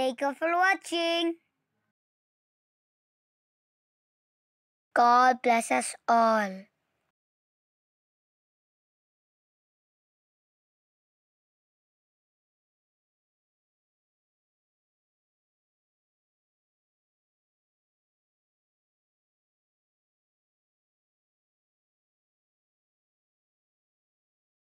Thank you for watching. God bless us all.